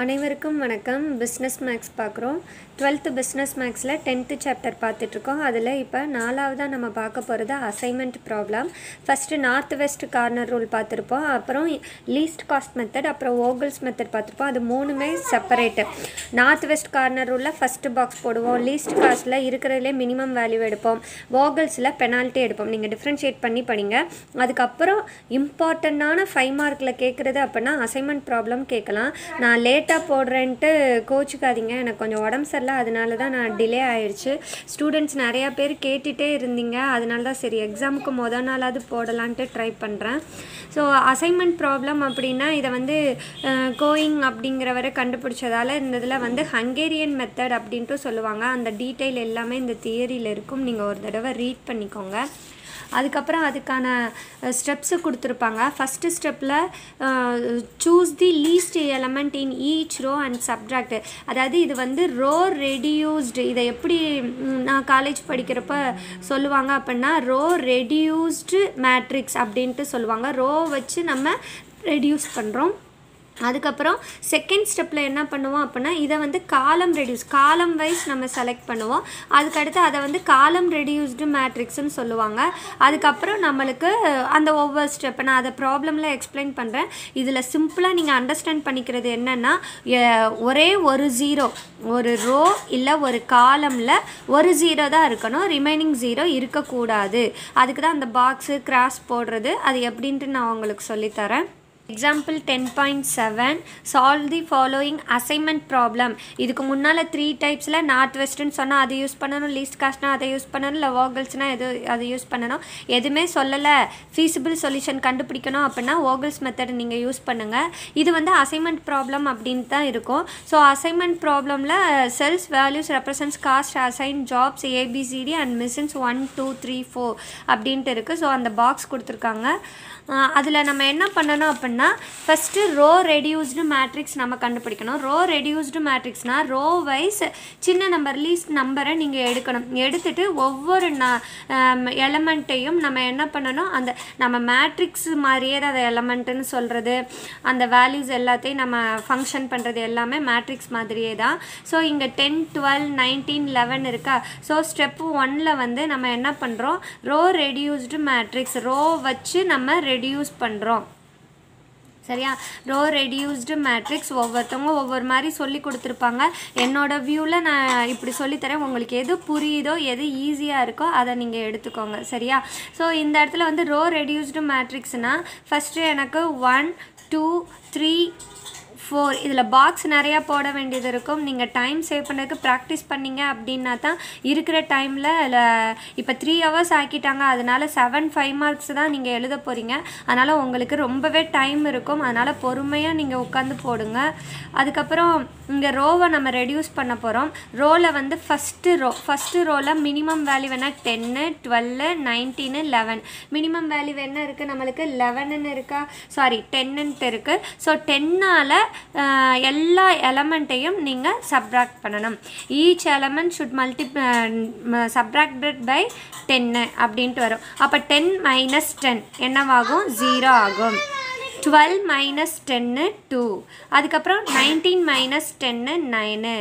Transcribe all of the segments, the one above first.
அனைவருக்கும் வணக்கம். Business maths பார்க்குறோம். டுவெல்த்து பிஸ்னஸ் மேக்ஸில் டென்த்து சாப்டர் பார்த்துட்ருக்கோம். அதில் இப்போ நாலாவதாக நம்ம பார்க்க போகிறது assignment problem first north west corner rule பார்த்துருப்போம். அப்புறம் லீஸ்ட் காஸ்ட் மெத்தட் அப்புறம் ஓகல்ஸ் மெத்தட் பார்த்துருப்போம். அது மூணுமே செப்பரேட்டு நார்த் வெஸ்ட் கார்னர் ரூலில் ஃபஸ்ட்டு பாக்ஸ் போடுவோம். லீஸ்ட் காஸ்ட்டில் இருக்கிறதுலே மினிமம் வேல்யூ எடுப்போம். ஓகல்ஸில் பெனால்ட்டி எடுப்போம். நீங்கள் டிஃப்ரென்ஷியேட் பண்ணி பண்ணிங்க அதுக்கப்புறம் இம்பார்ட்டண்ட்டான ஃபைவ் மார்க்கில் கேட்குறது அப்படின்னா அசைன்மெண்ட் ப்ராப்ளம் கேட்கலாம். நான் லேட் லேட்டாக போடுறேன்ட்டு கோச்சிக்காதீங்க. எனக்கு கொஞ்சம் உடம்பு சரியில்லை அதனால தான் நான் டிலே ஆயிடுச்சு ஸ்டூடெண்ட்ஸ் நிறையா பேர் கேட்டுகிட்டே இருந்தீங்க. அதனால தான் சரி எக்ஸாமுக்கு மொதல் நாளாவது போடலான்ட்டு ட்ரை பண்ணுறேன் ஸோ அசைன்மெண்ட் ப்ராப்ளம் அப்படின்னா இதை வந்து கோயிங் அப்படிங்கிறவரை கண்டுபிடிச்சதால இந்த இதில் வந்து ஹங்கேரியன் மெத்தட் அப்படின்ட்டு சொல்லுவாங்க. அந்த டீட்டெயில் எல்லாமே இந்த தியரியில் இருக்கும். நீங்கள் ஒரு தடவை ரீட் பண்ணிக்கோங்க. அதுக்கப்புறம் அதுக்கான ஸ்டெப்ஸு கொடுத்துருப்பாங்க. ஃபஸ்ட்டு ஸ்டெப்பில் choose the least element in each row and subtract அதாவது இது வந்து ரோ ரெடியூஸ்டு இதை எப்படி நான் காலேஜ் படிக்கிறப்ப சொல்லுவாங்க அப்படின்னா ரோ ரெடியூஸ்டு மேட்ரிக்ஸ் அப்படின்ட்டு சொல்லுவாங்க. ரோ வச்சு நம்ம ரெடியூஸ் பண்ணுறோம் அதுக்கப்புறம் செகண்ட் ஸ்டெப்பில் என்ன பண்ணுவோம் அப்படின்னா இதை வந்து காலம் ரெடியூஸ் காலம் வைஸ் நம்ம செலக்ட் பண்ணுவோம். அதுக்கடுத்து அதை வந்து காலம் ரெடியூஸ்டு மேட்ரிக்ஸ்னு சொல்லுவாங்க. அதுக்கப்புறம் நம்மளுக்கு அந்த ஒவ்வொரு ஸ்டெப் நான் அதை ப்ராப்ளமில் எக்ஸ்பிளைன் பண்ணுறேன் இதில் சிம்பிளாக நீங்கள் அண்டர்ஸ்டாண்ட் பண்ணிக்கிறது என்னென்னா ஒரே ஒரு ஜீரோ ஒரு ரோ இல்லை ஒரு காலமில் ஒரு ஜீரோ தான் இருக்கணும். ரிமைனிங் ஜீரோ இருக்கக்கூடாது. அதுக்கு தான் அந்த பாக்ஸு கிராஸ் போடுறது. அது எப்படின்ட்டு நான் உங்களுக்கு சொல்லித்தரேன். Example ten point seven solve the following assignment problem இதுக்கு முன்னால் த்ரீ டைப்ஸில் நார்த் வெஸ்டர்ன் சொன்னால் அதை யூஸ் பண்ணணும் லீஸ்ட் காஸ்ட்னா அதை யூஸ் பண்ணணும் இல்லை ஓகல்ஸ்னால் எது அதை யூஸ் பண்ணணும். எதுவுமே சொல்லலை. ஃபீஸிபிள் சொல்யூஷன் கண்டுபிடிக்கணும் அப்படின்னா ஓகல்ஸ் மெத்தட் நீங்கள் யூஸ் பண்ணுங்கள் இது வந்து அசைன்மெண்ட் ப்ராப்ளம் அப்படின்னு தான் இருக்கும். So assignment ப்ராப்ளமில் cells values represents cost assign jobs A B C D and machines one two three four அப்படின்ட்டு இருக்குது ஸோ அந்த பாக்ஸ் கொடுத்துருக்காங்க. அதில் நம்ம என்ன பண்ணணும் அப்படின்னா ஃபஸ்ட்டு ரோ ரெடியூஸ்டு மேட்ரிக்ஸ் நம்ம கண்டுபிடிக்கணும். ரோ ரெடியூஸ்டு மேட்ரிக்ஸ்னால் ரோ வைஸ் சின்ன நம்பர் லீஸ்ட் நம்பரை நீங்கள் எடுக்கணும். எடுத்துட்டு ஒவ்வொரு ந எலமெண்ட்டையும் நம்ம என்ன பண்ணணும்? அந்த நம்ம மேட்ரிக்ஸ் மாதிரியே தான் அந்த எலமெண்ட்டுன்னு சொல்கிறது அந்த வேல்யூஸ் எல்லாத்தையும் நம்ம ஃபங்க்ஷன் பண்ணுறது எல்லாமே மேட்ரிக்ஸ் மாதிரியே தான். ஸோ இங்கே டென் டுவெல் நைன்டீன் லெவன் இருக்கா? ஸோ ஸ்டெப் ஒனில் வந்து நம்ம என்ன பண்ணுறோம் ரோ ரெடியூஸ்டு மேட்ரிக்ஸ் ரோ வச்சு நம்ம ரெடியூஸ் பண்ணுறோம் சரியா? ரோ ரெடியூஸ்டு மேட்ரிக்ஸ் ஒவ்வொருத்தவங்க ஒவ்வொரு மாதிரி சொல்லி கொடுத்துருப்பாங்க. என்னோட வியூவில் நான் இப்படி சொல்லித்தரேன் உங்களுக்கு எது புரியுதோ எது ஈஸியாக இருக்கோ அதை நீங்கள் எடுத்துக்கோங்க. சரியா? ஸோ இந்த இடத்துல வந்து ரோ ரெடியூஸ்டு மேட்ரிக்ஸ்னால் ஃபஸ்ட்டு எனக்கு ஒன் டூ த்ரீ ஃபோர் இதில் பாக்ஸ் நிறையா போட வேண்டியது இருக்கும். நீங்கள் டைம் சேவ் பண்ணதுக்கு ப்ராக்டிஸ் பண்ணீங்க அப்படின்னா தான் இருக்கிற டைமில் இப்போ த்ரீ ஹவர்ஸ் ஆக்கிட்டாங்க. அதனால் செவன் ஃபைவ் மார்க்ஸ் தான் நீங்கள் எழுத போகிறீங்க அதனால் உங்களுக்கு ரொம்பவே டைம் இருக்கும். அதனால் பொறுமையாக நீங்கள் உட்காந்து போடுங்க. அதுக்கப்புறம் இங்கே ரோவை நம்ம ரெடியூஸ் பண்ண போகிறோம் ரோவில் வந்து ஃபஸ்ட்டு ரோ ஃபஸ்ட்டு ரோவில் மினிமம் வேல்யூ வேணால் ten twelve nineteen eleven minimum value என்ன இருக்குது நம்மளுக்கு லெவனுன்னு இருக்கா? சாரி டென்னுன்ட்டு இருக்குது ஸோ டென்னால் எல்லா எலமெண்ட்டையும் நீங்கள் சப்ராக்ட் பண்ணணும். Each element should multi subtracted by ten அப்படின்ட்டு வரும். அப்போ டென் மைனஸ் டென் என்னவாகும்? ஜீரோ ஆகும். டுவெல் மைனஸ் டென்னு டூ அதுக்கப்புறம் nineteen minus ten nine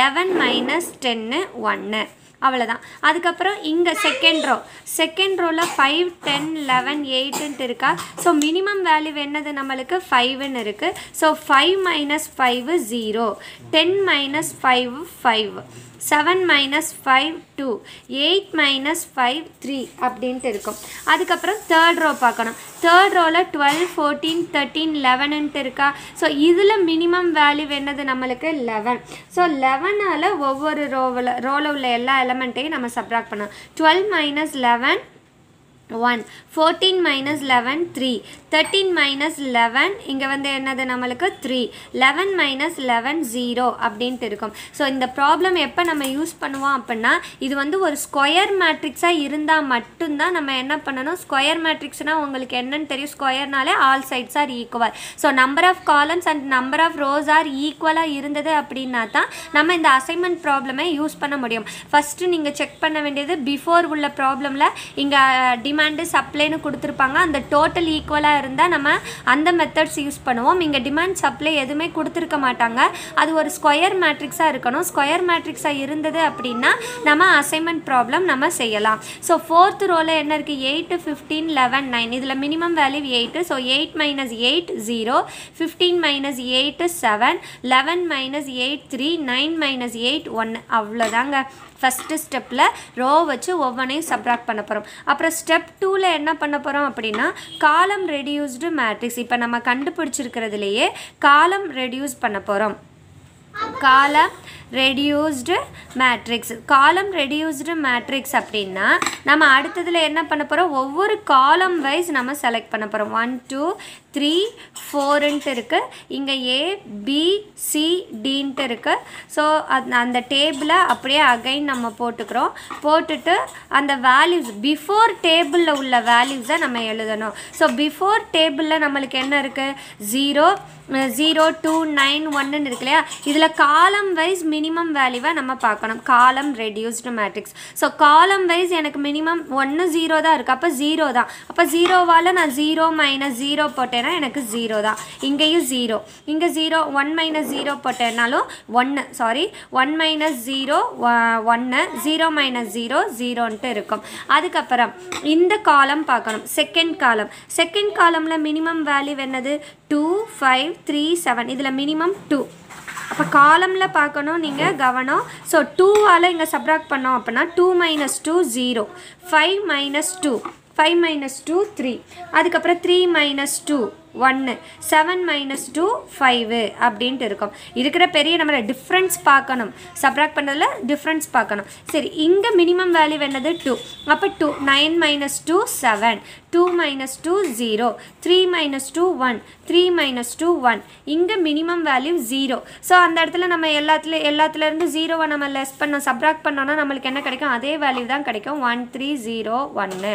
eleven minus ten ஒன்று அவ்வளோதான் அதுக்கப்புறம் இங்கே செகண்ட் ரோ செகண்ட் ரோவில் ஃபைவ் டென் லெவன் எயிட்டுன்ட்டு இருக்கா? ஸோ மினிமம் வேல்யூ என்னது நம்மளுக்கு? ஃபைவ்னு இருக்குது so five minus five zero ten minus five five seven minus five two eight minus five three அப்படின்ட்டு இருக்கும். அதுக்கப்புறம் தேர்ட் ரோ பார்க்கணும். தேர்ட் ரோவில் டுவெல் ஃபோர்டீன் தேர்ட்டீன் லெவனுன்ட்டு இருக்கா? ஸோ இதில் மினிமம் வேல்யூ என்னது நம்மளுக்கு? லெவன் ஸோ லெவனால் ஒவ்வொரு ரோவில் ரோவில் உள்ள எல்லா எலமெண்ட்டையும் நம்ம சப்ராக்ட் பண்ணோம் twelve minus eleven one fourteen minus eleven three thirteen minus eleven இங்கே வந்து என்னது நம்மளுக்கு? Three eleven minus eleven zero அப்படின்ட்டு இருக்கும். ஸோ இந்த ப்ராப்ளம் எப்போ நம்ம யூஸ் பண்ணுவோம் அப்படின்னா இது வந்து ஒரு ஸ்கொயர் மேட்ரிக்ஸாக இருந்தால் மட்டும்தான் நம்ம என்ன பண்ணணும்? ஸ்கொயர் மேட்ரிக்ஸ்னால் உங்களுக்கு என்னன்னு தெரியும். ஸ்கொயர்னாலே all sides are equal so number of columns and number of rows are ஈக்குவலாக இருந்தது அப்படின்னா தான் நம்ம இந்த அசைன்மெண்ட் ப்ராப்ளமே யூஸ் பண்ண முடியும். ஃபஸ்ட்டு நீங்கள் செக் பண்ண வேண்டியது பிஃபோர் உள்ள ப்ராப்ளமில் இங்கே டிமா டிமாண்டு சப்ளைன்னு கொடுத்துருப்பாங்க. அந்த டோட்டல் ஈக்குவலாக இருந்தால் நம்ம அந்த மெத்தட்ஸ் யூஸ் பண்ணுவோம். இங்கே டிமாண்ட் சப்ளை எதுவுமே கொடுத்துருக்க மாட்டாங்க. அது ஒரு ஸ்கொயர் மேட்ரிக்ஸாக இருக்கணும். ஸ்கொயர் மேட்ரிக்ஸாக இருந்தது அப்படின்னா நம்ம அசைன்மெண்ட் ப்ராப்ளம் நம்ம செய்யலாம். ஸோ ஃபோர்த் ரோவில் என்ன இருக்குது எயிட்டு ஃபிஃப்டீன் லெவன் நைன் இதில் minimum value eight so eight minus eight zero fifteen minus eight seven eleven minus eight three nine minus eight ஒன்று அவ்வளோதாங்க ஃபஸ்ட்டு ஸ்டெப்பில் ரோ வச்சு ஒவ்வொன்றையும் சப்ராக்ட் பண்ண போகிறோம் அப்புறம் ஸ்டெப் டூவில் என்ன பண்ண போகிறோம் அப்படின்னா காலம் ரெடியூஸ்டு மேட்ரிக்ஸ் இப்போ நம்ம கண்டுபிடிச்சிருக்கிறதுலையே காலம் ரெடியூஸ் பண்ண போகிறோம் column reduced matrix column reduced matrix அப்படின்னா நம்ம அடுத்ததில் என்ன பண்ண போகிறோம் ஒவ்வொரு காலம் வைஸ் நம்ம செலக்ட் பண்ண போகிறோம் ஒன் டூ த்ரீ ஃபோருன்ட்டு இருக்குது இங்கே ஏ பி சி டின்ட்டு இருக்குது ஸோ அந்த அந்த டேபிளை அப்படியே அகைன் நம்ம போட்டுக்கிறோம். போட்டுட்டு அந்த வேல்யூஸ் பிஃபோர் டேபிளில் உள்ள வேல்யூஸை நம்ம எழுதணும். ஸோ பிஃபோர் டேபிளில் நம்மளுக்கு என்ன இருக்குது ஜீரோ ஜீரோ டூ நைன் ஒன்றுன்னு இருக்கு இல்லையா? இதில் காலம் வைஸ் மினிமம் வேல்யூவை நம்ம பார்க்கணும். Column reduced matrix so column wise எனக்கு மினிமம் ஒன்று ஜீரோ தான் இருக்குது அப்போ ஜீரோ தான். அப்போ ஜீரோவால் நான் ஜீரோ மைனஸ் ஜீரோ போட்டேன் போட்டேன்னா எனக்கு ஜீரோ தான். இங்கேயும் ஜீரோ இங்கே ஜீரோ ஒன் மைனஸ் ஜீரோ போட்டேன்னாலும் ஒன்று சாரி ஒன் மைனஸ் ஜீரோ ஒன்று ஜீரோ மைனஸ் ஜீரோ ஜீரோன்ட்டு இருக்கும். அதுக்கப்புறம் இந்த காலம் பார்க்கணும். செகண்ட் காலம் செகண்ட் காலமில் மினிமம் வேல்யூ என்னது? டூ ஃபைவ் த்ரீ செவன் இதில் மினிமம் டூ அப்போ காலமில் பார்க்கணும் நீங்கள் கவனம். ஸோ டூவால் இங்கே சப்ராக்ட் பண்ணோம் அப்படின்னா two minus two zero five minus two five minus two three அதுக்கப்புறம் த்ரீ மைனஸ் டூ ஒன்று செவன் மைனஸ் டூ ஃபைவு அப்படின்ட்டு இருக்கும். இருக்கிற பெரிய நம்ம டிஃப்ரென்ஸ் பார்க்கணும். சப்ராக்ட் பண்ணதில் டிஃப்ரென்ஸ் பார்க்கணும். சரி இங்கே மினிமம் வேல்யூ என்னது? டூ அப்போ two nine minus two seven two minus two zero three minus two one three minus two one இங்கே மினிமம் வேல்யூ ஜீரோ ஸோ அந்த இடத்துல நம்ம எல்லாத்துல எல்லாத்துலேருந்து ஜீரோவை நம்ம லெஸ் பண்ண சப்ராக்ட் பண்ணோன்னா நம்மளுக்கு என்ன கிடைக்கும்? அதே வேல்யூ தான் கிடைக்கும். ஒன் த்ரீ ஜீரோ ஒன்று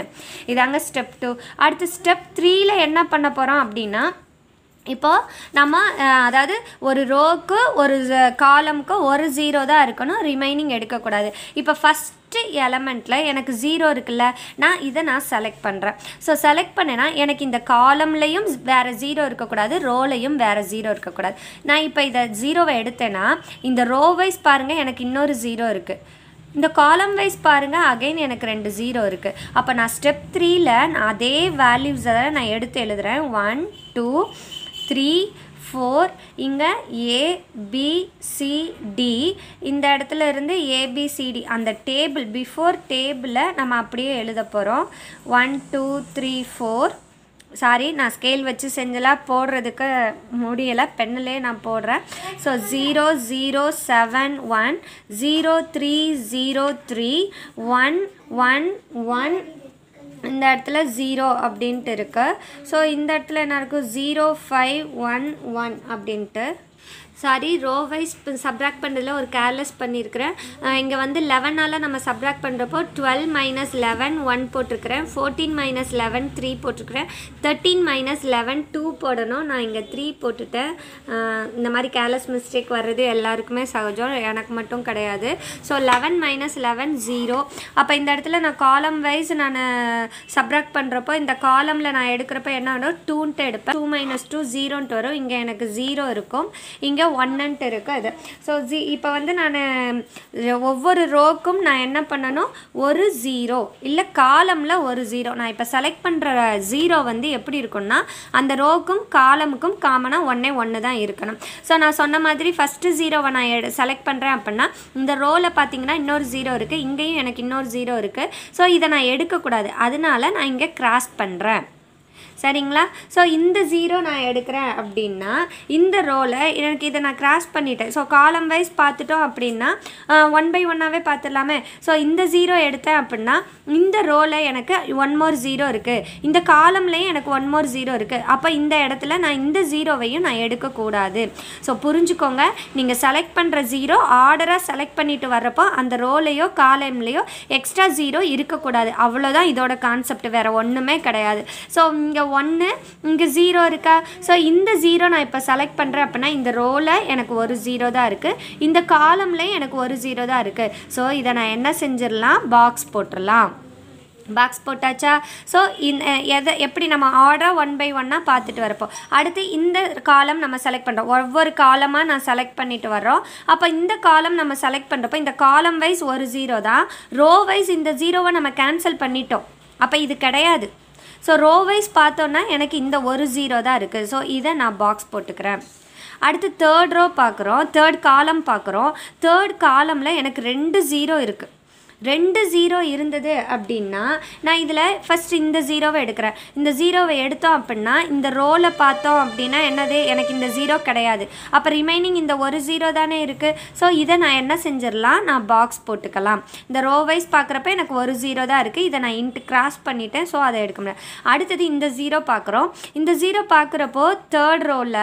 இதாங்க ஸ்டெப் டூ அடுத்து ஸ்டெப் த்ரீயில் என்ன பண்ண போகிறோம் அப்படின்னா இப்போது நம்ம அதாவது ஒரு ரோக்கு ஒரு காலமுக்கு ஒரு ஜீரோ தான் இருக்கணும் ரிமைனிங் எடுக்கக்கூடாது. இப்போ ஃபஸ்ட்டு எலமெண்ட்டில் எனக்கு ஜீரோ இருக்குல்ல நான் இதை நான் செலக்ட் பண்ணுறேன் ஸோ செலக்ட் பண்ணேன்னா எனக்கு இந்த காலம்லேயும் வேறு ஜீரோ இருக்கக்கூடாது ரோலையும் வேறு ஜீரோ இருக்கக்கூடாது. நான் இப்போ இதை ஜீரோவை எடுத்தேன்னா இந்த ரோ வைஸ் பாருங்கள் எனக்கு இன்னொரு ஜீரோ இருக்குது இந்த காலம் வைஸ் பாருங்கள் அகைன் எனக்கு ரெண்டு ஜீரோ இருக்குது அப்போ நான் ஸ்டெப் த்ரீயில் நான் அதே வேல்யூஸை நான் எடுத்து எழுதுகிறேன் ஒன் டூ த்ரீ ஃபோர் இங்கே ஏபிசிடி இந்த இடத்துல இருந்து ஏபிசிடி அந்த டேபிள் பிஃபோர் டேபிளை நம்ம அப்படியே எழுத போகிறோம் one two three four sorry நான் ஸ்கேல் வச்சு செஞ்சலாம் போடுறதுக்கு முடியலை. பெண்ணிலே நான் போடுறேன். So zero zero seven one zero three zero three one one one இந்த இடத்துல ஜீரோ அப்படின்ட்டு இருக்குது ஸோ இந்த இடத்துல என்ன இருக்குது ஜீரோ ஃபைவ் ஒன் ஒன் அப்படின்ட்டு. சாரி ரோவைஸ் சப்ராக்ட் பண்ணுறதுல ஒரு கேர்லெஸ் பண்ணியிருக்கிறேன் இங்கே வந்து லெவனால் நம்ம சப்ராக்ட் பண்ணுறப்போ டுவெல் மைனஸ் லெவன் ஒன் போட்டிருக்கிறேன். ஃபோர்டீன் மைனஸ் லெவன் த்ரீ போட்டிருக்கிறேன். தேர்ட்டீன் மைனஸ் லெவன் டூ போடணும். நான் இங்கே த்ரீ போட்டுட்டேன். இந்த மாதிரி கேர்லெஸ் மிஸ்டேக் வர்றது எல்லாருக்குமே சகஜம். எனக்கு மட்டும் கிடையாது. So eleven minus eleven zero அப்போ இந்த இடத்துல நான் காலம் வைஸ் நான் சப்ராக்ட் பண்ணுறப்போ இந்த காலமில் நான் எடுக்கிறப்ப என்ன வரும்? டூன்ட்டு எடுப்பேன். டூ மைனஸ் டூ ஜீரோன்ட்டு வரும். இங்கே எனக்கு ஜீரோ இருக்கும். இங்கே ஒன்னுன்ட்டு இருக்குது இது ஸோ ஜி இப்போ வந்து நான் ஒவ்வொரு ரோக்கும் நான் என்ன பண்ணணும் ஒரு ஜீரோ இல்லை காலமில் ஒரு ஜீரோ நான் இப்போ செலக்ட் பண்ணுற ஜீரோ வந்து எப்படி இருக்கும்னா அந்த ரோக்கும் காலமுக்கும் காமனாக ஒன்றே ஒன்று தான் இருக்கணும். ஸோ நான் சொன்ன மாதிரி ஃபஸ்ட்டு ஜீரோவை நான் எடு செலக்ட் பண்ணுறேன் அப்படின்னா இந்த ரோவில் பார்த்தீங்கன்னா இன்னொரு ஜீரோ இருக்குது இங்கேயும் எனக்கு இன்னொரு ஜீரோ இருக்குது ஸோ இதை நான் எடுக்கக்கூடாது. அதனால நான் இங்கே கிராஸ் பண்ணுறேன் சரிங்களா? ஸோ இந்த ஜீரோ நான் எடுக்கிறேன் அப்படின்னா இந்த ரோலை எனக்கு இதை நான் கிராஸ் பண்ணிட்டேன். ஸோ காலம் வைஸ் பார்த்துட்டோம் அப்படின்னா ஒன் பை ஒன்னாகவே பார்த்துடலாமே. ஸோ இந்த ஜீரோ எடுத்தேன் அப்படின்னா இந்த ரோவில் எனக்கு ஒன் மோர் ஜீரோ இருக்குது இந்த காலம்லேயும் எனக்கு ஒன் மோர் ஜீரோ இருக்குது அப்போ இந்த இடத்துல நான் இந்த ஜீரோவையும் நான் எடுக்கக்கூடாது. ஸோ புரிஞ்சுக்கோங்க. நீங்கள் செலக்ட் பண்ணுற ஜீரோ ஆர்டராக செலக்ட் பண்ணிட்டு வர்றப்போ அந்த ரோலையோ காலம்லேயோ எக்ஸ்ட்ரா ஜீரோ இருக்கக்கூடாது. அவ்வளோதான் இதோட கான்செப்ட் வேறு ஒன்றுமே கிடையாது. ஸோ இங்கே ஒன்று இங்கே ஜீரோ இருக்கா? ஸோ இந்த ஜீரோ நான் இப்போ செலக்ட் பண்ணுறேன் அப்படின்னா இந்த ரோவில் எனக்கு ஒரு ஜீரோ தான் இருக்குது இந்த காலம்லேயும் எனக்கு ஒரு ஜீரோ தான் இருக்குது ஸோ இதை நான் என்ன செஞ்சிடலாம்? பாக்ஸ் போட்டுடலாம். பாக்ஸ் போட்டாச்சா? ஸோ இந்த எதை எப்படி நம்ம ஆர்டராக ஒன் பை ஒன்னாக பார்த்துட்டு வரப்போம். அடுத்து இந்த காலம் நம்ம செலக்ட் பண்ணுறோம் ஒவ்வொரு காலமாக நான் செலக்ட் பண்ணிட்டு வர்றோம். அப்போ இந்த காலம் நம்ம செலக்ட் பண்ணுறப்போ இந்த காலம் வைஸ் ஒரு ஜீரோ தான். ரோ வைஸ் இந்த ஜீரோவை நம்ம கேன்சல் பண்ணிட்டோம். அப்போ இது கிடையாது. ஸோ ரோ வைஸ் பார்த்தோன்னா எனக்கு இந்த ஒரு ஜீரோ தான் இருக்குது. ஸோ இதை நான் பாக்ஸ் போட்டுக்கிறேன். அடுத்து தேர்ட் ரோ பார்க்குறோம். தேர்ட் காலம் பார்க்குறோம். தேர்ட் காலமில் எனக்கு ரெண்டு ஜீரோ இருக்குது ரெண்டு ஜீரோ இருந்தது அப்படின்னா நான் இதில் ஃபஸ்ட் இந்த ஜீரோவை எடுக்கிறேன். இந்த ஜீரோவை எடுத்தோம் அப்படின்னா இந்த ரோவில் பார்த்தோம் அப்படின்னா என்னது? எனக்கு இந்த ஜீரோ கிடையாது. அப்போ ரிமைனிங் இந்த ஒரு ஜீரோ தானே இருக்குது ஸோ இதை நான் என்ன செஞ்சிடலாம்? நான் பாக்ஸ் போட்டுக்கலாம். இந்த ரோ வைஸ் பார்க்குறப்ப எனக்கு ஒரு ஜீரோ தான் இருக்குது இதை நான் இன்ட்டு கிராஸ் பண்ணிட்டேன். ஸோ அதை எடுக்க முடியாது அடுத்தது இந்த ஜீரோ பார்க்குறோம். இந்த ஜீரோ பார்க்குறப்போ தேர்ட் ரோவில்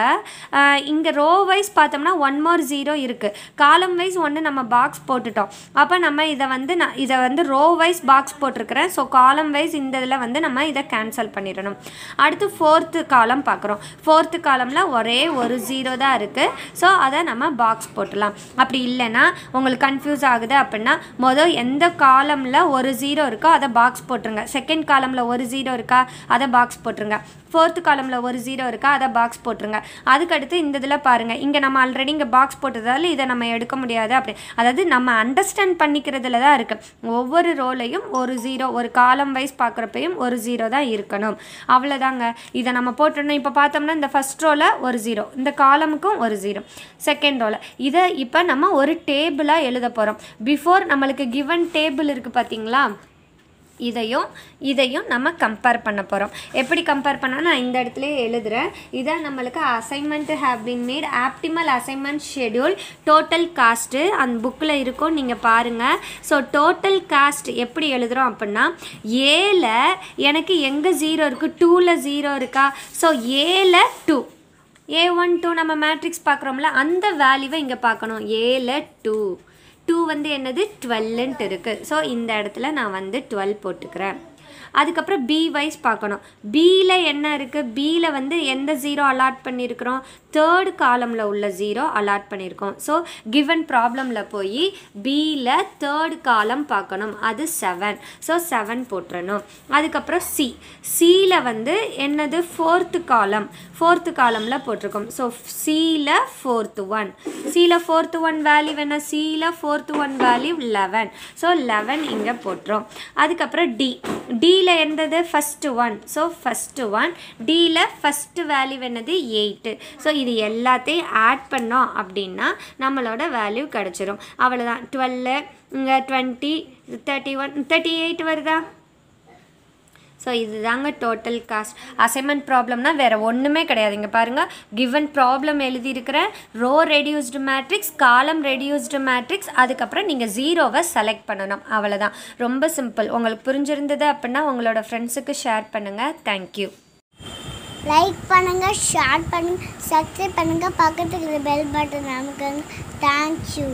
இங்கே ரோ வைஸ் பார்த்தோம்னா ஒன் மோர் ஜீரோ இருக்குது காலம் வைஸ் ஒன்று நம்ம பாக்ஸ் போட்டுட்டோம். அப்போ நம்ம இதை வந்து நான் இதை வந்து ரோ வைஸ் பாக்ஸ் போட்டிருக்கிறேன். ஸோ காலம் வைஸ் இந்த இதில் வந்து நம்ம இதை கேன்சல் பண்ணிடணும். அடுத்து ஃபோர்த்து காலம் பார்க்குறோம். ஃபோர்த்து காலமில் ஒரே ஒரு ஜீரோ தான் இருக்குது ஸோ அதை நம்ம பாக்ஸ் போட்டுடலாம். அப்படி இல்லைன்னா உங்களுக்கு கன்ஃபியூஸ் ஆகுது அப்படின்னா மொதல் எந்த காலமில் ஒரு ஜீரோ இருக்கோ அதை பாக்ஸ் போட்டுருங்க. செகண்ட் காலமில் ஒரு ஜீரோ இருக்கா அதை பாக்ஸ் போட்டுருங்க. ஃபோர்த்து காலமில் ஒரு ஜீரோ இருக்கா அதை பாக்ஸ் போட்டுருங்க. அதுக்கடுத்து இந்த இதில் பாருங்கள் இங்கே நம்ம ஆல்ரெடி இங்கே பாக்ஸ் போட்டதால் இதை நம்ம எடுக்க முடியாது அப்படி. அதாவது நம்ம அண்டர்ஸ்டாண்ட் பண்ணிக்கிறதுல தான் இருக்குது ஒவ்வொரு ரோலையும் ஒரு ஜீரோ ஒரு காலம் வைஸ் பார்க்குறப்பையும் ஒரு ஜீரோ தான் இருக்கணும். அவ்வளோதாங்க இதை நம்ம போட்டோம்னா இப்போ பார்த்தோம்னா இந்த ஃபஸ்ட் ரோவில் ஒரு ஜீரோ இந்த காலமுக்கும் ஒரு ஜீரோ செகண்ட் ரோவில் இதை இப்போ நம்ம ஒரு டேபிளாக எழுத போகிறோம் பிஃபோர் நம்மளுக்கு கிவன் டேபிள் இருக்குது பார்த்தீங்களா? இதையும் இதையும் நம்ம கம்பேர் பண்ண போகிறோம் எப்படி கம்பேர் பண்ணால் நான் இந்த இடத்துல எழுதுகிறேன் இதை நம்மளுக்கு assignment have been made optimal assignment schedule total cost அந்த புக்கில் இருக்கும் நீங்கள் பாருங்கள் ஸோ டோட்டல் காஸ்ட் எப்படி எழுதுகிறோம் அப்படின்னா ஏல எனக்கு எங்கே ஜீரோ இருக்குது டூவில் ஜீரோ இருக்கா? ஸோ ஏல டூ ஏ ஒன் டூ நம்ம மேட்ரிக்ஸ் பார்க்குறோம்ல அந்த வேல்யூவை இங்கே பார்க்கணும். ஏல டூ டூ வந்து என்னது? டுவெல்லுன்ட்டு இருக்குது ஸோ இந்த இடத்துல நான் வந்து டுவெல் போட்டுக்கிறேன். அதுக்கப்புறம் பி வைஸ் பார்க்கணும். பியில் என்ன இருக்குது பியில் வந்து எந்த ஜீரோ அலாட் பண்ணியிருக்கிறோம் தேர்ட் காலமில் உள்ள ஜீரோ அலாட் பண்ணியிருக்கோம். ஸோ கிவன் ப்ராப்ளமில் போய் பியில் தேர்ட் காலம் பார்க்கணும். அது செவன் ஸோ செவன் போட்டுறணும். அதுக்கப்புறம் சி சியில் வந்து என்னது? ஃபோர்த்து காலம் ஃபோர்த்து காலமில் போட்டிருக்கோம். ஸோ சியில் ஃபோர்த்து ஒன் சியில் ஃபோர்த்து ஒன் வேல்யூ என்ன? சியில் fourth one value eleven so eleven இங்கே போட்டுரும் அதுக்கப்புறம் டி டியில் என்னது? First one so first one டியில் ஃபஸ்ட்டு வேல்யூ என்னது? எயிட்டு ஸோ இது இது எல்லாத்தையும் ஆட் பண்ணோம் அப்படின்னா நம்மளோட வேல்யூ கிடச்சிரும். அவ்வளோதான் டுவெல்லு இங்கே twenty thirty one thirty eight வருதா? ஸோ இதுதாங்க டோட்டல் காஸ்ட் அசைன்மெண்ட் ப்ராப்ளம்னா வேறு ஒன்றுமே கிடையாது. இங்கே பாருங்கள் கிவன் ப்ராப்ளம் எழுதியிருக்கிறேன் row reduced matrix column reduced matrix அதுக்கப்புறம் நீங்கள் ஜீரோவை செலக்ட் பண்ணணும். அவ்வளோதான் ரொம்ப சிம்பிள் உங்களுக்கு புரிஞ்சிருந்தது அப்படின்னா உங்களோட ஃப்ரெண்ட்ஸுக்கு ஷேர் பண்ணுங்கள் தேங்க்யூ லைக் பண்ணுங்க ஷேர் பண்ணுங்க சப்ஸ்கிரைப் பண்ணுங்க. பக்கத்துக்கு பெல் பட்டன் நமக்கு தேங்க்யூ